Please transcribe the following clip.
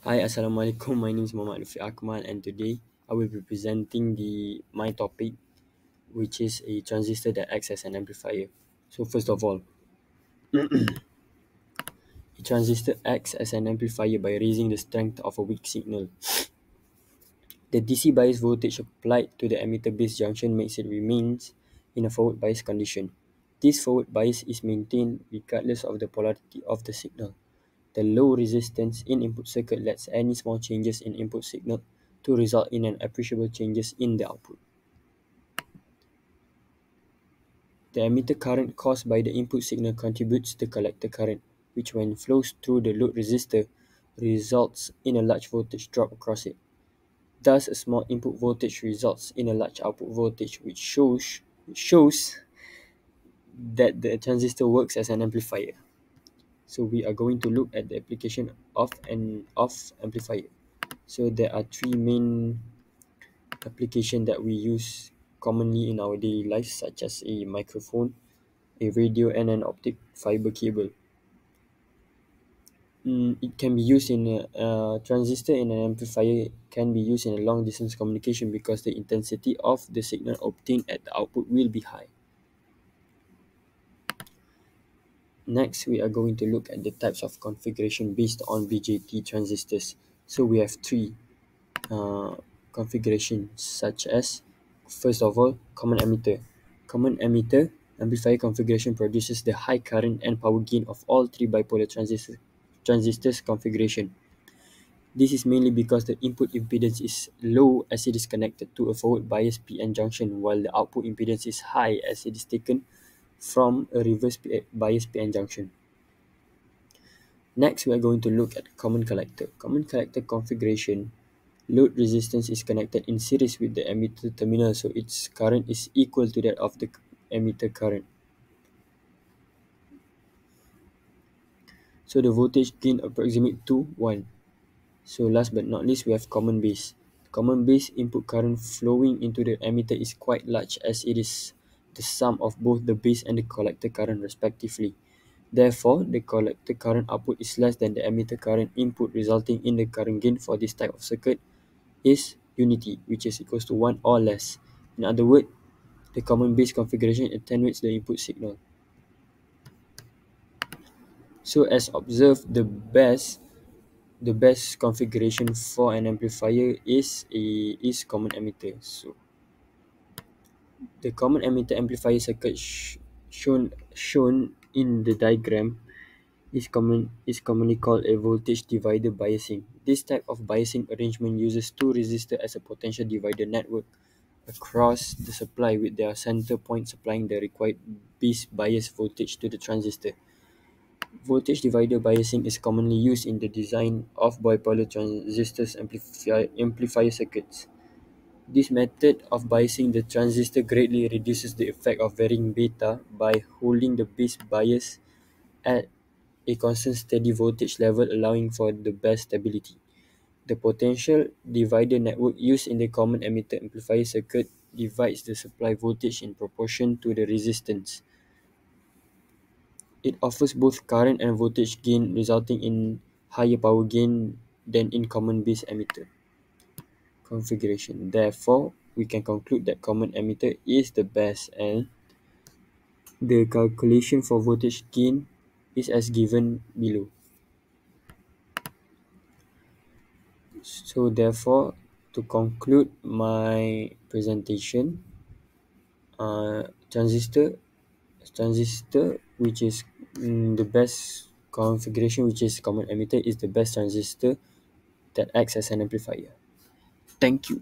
Hi, Assalamualaikum. My name is Muhammad Lufi Akmal, and today I will be presenting the my topic, which is a transistor that acts as an amplifier. So, first of all, a transistor acts as an amplifier by raising the strength of a weak signal. The DC bias voltage applied to the emitter base junction makes it remains in a forward bias condition. This forward bias is maintained regardless of the polarity of the signal. The low resistance in input circuit lets any small changes in input signal to result in an appreciable changes in the output. The emitter current caused by the input signal contributes to the collector current, which when flows through the load resistor results in a large voltage drop across it. Thus, a small input voltage results in a large output voltage, which shows, shows that the transistor works as an amplifier. So we are going to look at the application of an off amplifier So there are three main application that we use commonly in our daily life, such as a microphone, a radio, and an optic fiber cable. Mm, it can be used in a, a transistor in an amplifier can be used in a long distance communication because the intensity of the signal obtained at the output will be high. Next, we are going to look at the types of configuration based on BJT transistors. So we have three uh, configurations such as first of all common emitter. Common emitter amplifier configuration produces the high current and power gain of all three bipolar transistors transistors configuration. This is mainly because the input impedance is low as it is connected to a forward bias PN junction while the output impedance is high as it is taken from a reverse bias PN junction. Next, we are going to look at common collector. Common collector configuration, load resistance is connected in series with the emitter terminal, so its current is equal to that of the emitter current. So the voltage gain approximate to 1. So last but not least, we have common base. Common base input current flowing into the emitter is quite large as it is the sum of both the base and the collector current respectively. Therefore, the collector current output is less than the emitter current input resulting in the current gain for this type of circuit is unity which is equals to 1 or less. In other words, the common base configuration attenuates the input signal. So as observed, the best the best configuration for an amplifier is a is common emitter. So the common emitter amplifier circuit sh shown shown in the diagram is common is commonly called a voltage divider biasing. This type of biasing arrangement uses two resistors as a potential divider network across the supply with their center point supplying the required base bias voltage to the transistor. Voltage divider biasing is commonly used in the design of bipolar transistors amplifier, amplifier circuits. This method of biasing the transistor greatly reduces the effect of varying beta by holding the base bias at a constant steady voltage level allowing for the best stability. The potential divider network used in the common emitter amplifier circuit divides the supply voltage in proportion to the resistance. It offers both current and voltage gain resulting in higher power gain than in common base emitter configuration. Therefore, we can conclude that common emitter is the best and the calculation for voltage gain is as given below. So therefore, to conclude my presentation, uh, transistor transistor which is mm, the best configuration which is common emitter is the best transistor that acts as an amplifier. Thank you.